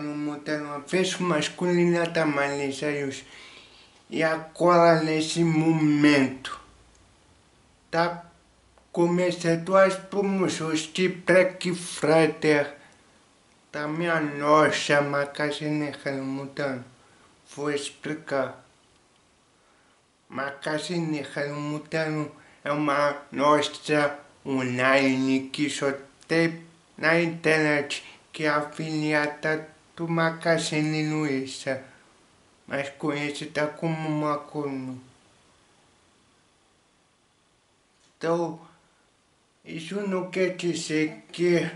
não montaram uma pessoa masculina também liseiros e agora nesse momento tá começando as promoções de Black Friday. Da minha nossa Magazine Helmutano vou explicar. Magazine Helmutano é uma nossa online que só tem na internet que é afiliada do Magazine Luiza, mas conhecida como Macono. Então, isso não quer dizer que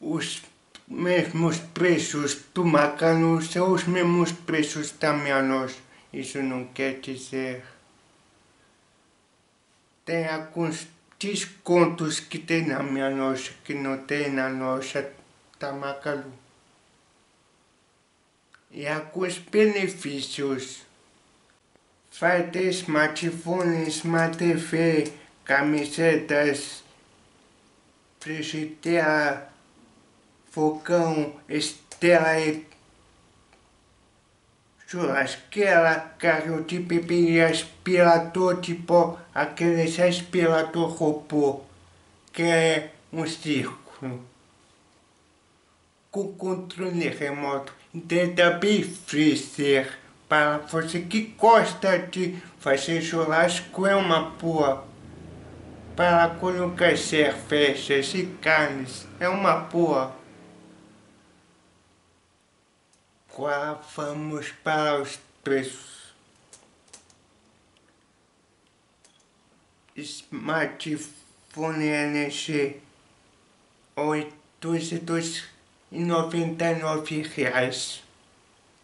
os mesmos preços do Macano são os mesmos preços da loja. Isso não quer dizer. Tem alguns descontos que tem na loja que não tem na loja Tamakalu. E alguns benefícios. Vai ter smartphone, smart TV, camisetas, frigideira, fogão, estela e churrasqueira, carro de bebê aspirador tipo aquele aspirador robô, que é um círculo com controle remoto. Bem freezer. Para você que gosta de fazer churrasco é uma boa. Para colocar cervejas e carnes é uma boa. Agora vamos para os preços. Smartphone LG 822 e noventa e nove reais.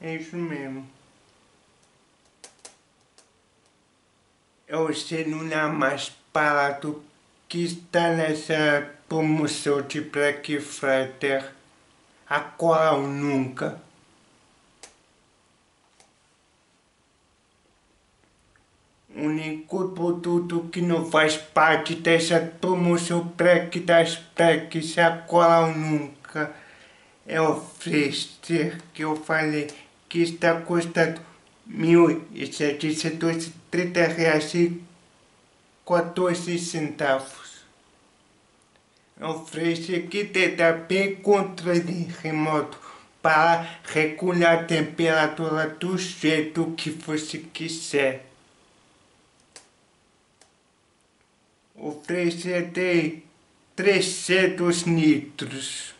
É isso mesmo. É o celular mais barato que está nessa promoção de Black Friday. Agora ou nunca. O único produto que não faz parte dessa promoção Black das Blacks agora ou nunca é o freezer que eu falei que está custando e quatorze centavos. É um freezer que tem também controle remoto para regular a temperatura do jeito que você quiser. O freezer tem 300 litros.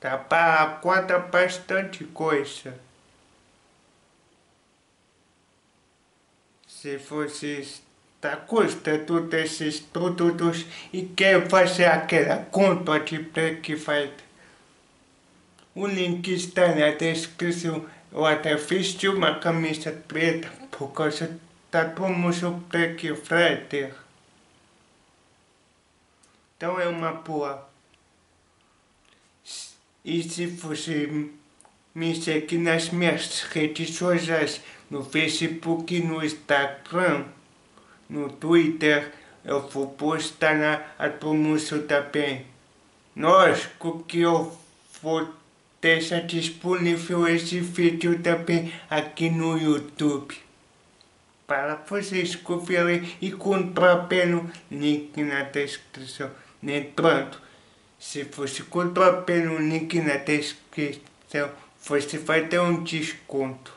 Tá para conta bastante coisa. Se você está gostando desses produtos e quer fazer aquela conta de Black Friday, o link está na descrição. Eu até fiz uma camisa preta por causa da promoção Black Friday. Então é uma boa. E se você me seguir nas minhas redes sociais, no Facebook, no Instagram, no Twitter, eu vou postar na promoção também. Lógico que eu vou deixar disponível esse vídeo também aqui no YouTube. Para vocês conferirem e comprar pelo link na descrição. Nem pronto. Se você comprar pelo link na descrição, você vai ter um desconto.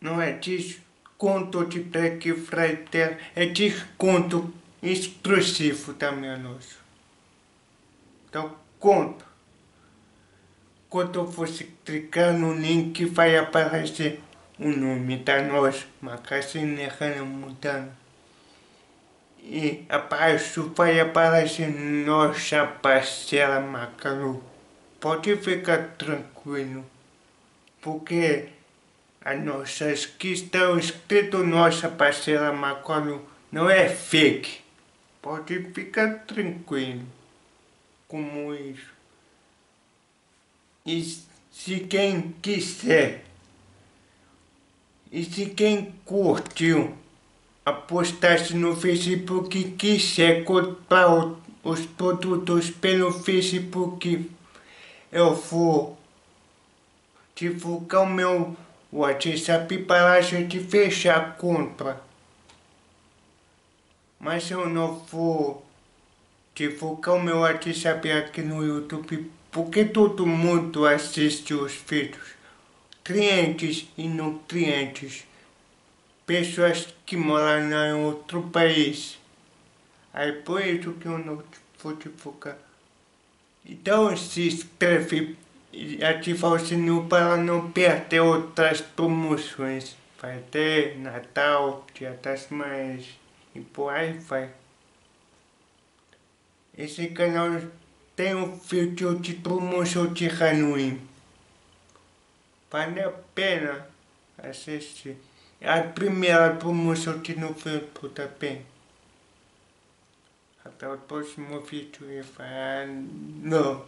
Não é desconto de Black Friday, é desconto exclusivo minha loja. Então, conta. Quando você clicar no link, vai aparecer o nome da loja, Magazine Hannah Montana e abaixo vai aparecer nossa parcela Macaru. Pode ficar tranquilo, porque a nossas que estão escrito nossa parcela Macaru não é fake. Pode ficar tranquilo como isso. E se quem quiser, e se quem curtiu a postagem no Facebook quiser comprar os produtos pelo Facebook. Eu vou divulgar o meu WhatsApp para a gente fechar a compra. Mas eu não vou divulgar o meu WhatsApp aqui no YouTube porque todo mundo assiste os vídeos. Clientes e não clientes. Pessoas que moram em outro país. Aí por isso que eu não vou divulgar. Então se inscreve e ativa o sininho para não perder outras promoções. Vai ter Natal, Dia das Mães e por aí vai. Esse canal tem um vídeo de promoção de Halloween. Vale a pena assistir. É a primeira promoção de novembro também. Até o próximo vídeo e falando.